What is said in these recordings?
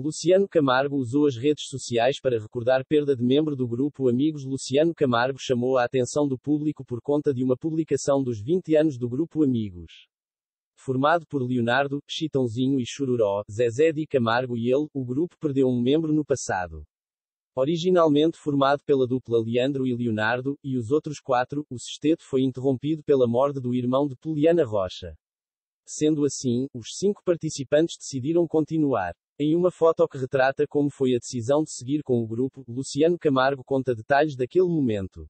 Luciano Camargo usou as redes sociais para recordar perda de membro do grupo Amigos. Luciano Camargo chamou a atenção do público por conta de uma publicação dos 20 anos do grupo Amigos. Formado por Leonardo, Chitãozinho e Chururó, Zezé de Camargo e ele, o grupo perdeu um membro no passado. Originalmente formado pela dupla Leandro e Leonardo, e os outros quatro, o sexteto foi interrompido pela morte do irmão de Poliana Rocha. Sendo assim, os cinco participantes decidiram continuar. Em uma foto que retrata como foi a decisão de seguir com o grupo, Luciano Camargo conta detalhes daquele momento.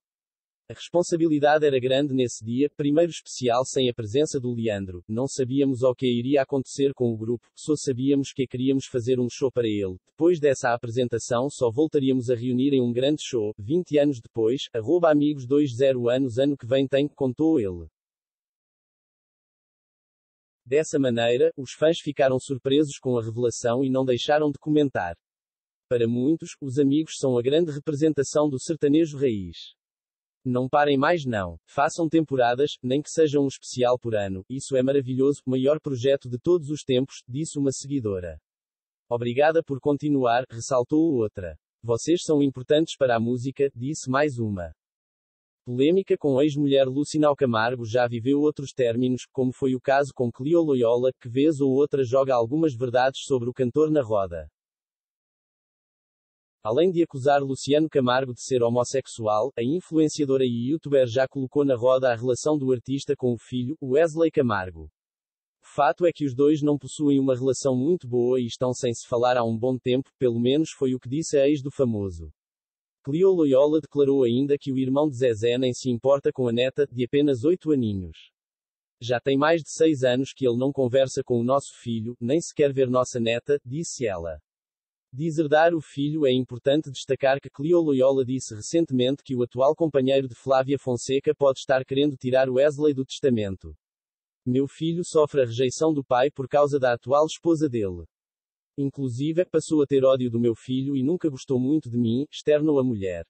A responsabilidade era grande nesse dia, primeiro especial sem a presença do Leandro. Não sabíamos o que iria acontecer com o grupo, só sabíamos que queríamos fazer um show para ele. Depois dessa apresentação, só voltaríamos a reunir em um grande show. 20 anos depois, amigos 20 anos ano que vem tem, contou ele. Dessa maneira, os fãs ficaram surpresos com a revelação e não deixaram de comentar. Para muitos, os amigos são a grande representação do sertanejo raiz. Não parem mais não. Façam temporadas, nem que seja um especial por ano. Isso é maravilhoso, maior projeto de todos os tempos, disse uma seguidora. Obrigada por continuar, ressaltou outra. Vocês são importantes para a música, disse mais uma. Polêmica com ex-mulher Lucinal Camargo já viveu outros términos, como foi o caso com Cleo Loyola, que vez ou outra joga algumas verdades sobre o cantor na roda. Além de acusar Luciano Camargo de ser homossexual, a influenciadora e youtuber já colocou na roda a relação do artista com o filho, Wesley Camargo. Fato é que os dois não possuem uma relação muito boa e estão sem se falar há um bom tempo, pelo menos foi o que disse a ex do famoso. Cleo Loyola declarou ainda que o irmão de Zezé nem se importa com a neta, de apenas oito aninhos. Já tem mais de seis anos que ele não conversa com o nosso filho, nem sequer ver nossa neta, disse ela. Deserdar o filho é importante destacar que Cleo Loyola disse recentemente que o atual companheiro de Flávia Fonseca pode estar querendo tirar Wesley do testamento. Meu filho sofre a rejeição do pai por causa da atual esposa dele. Inclusive, passou a ter ódio do meu filho e nunca gostou muito de mim, externou a mulher.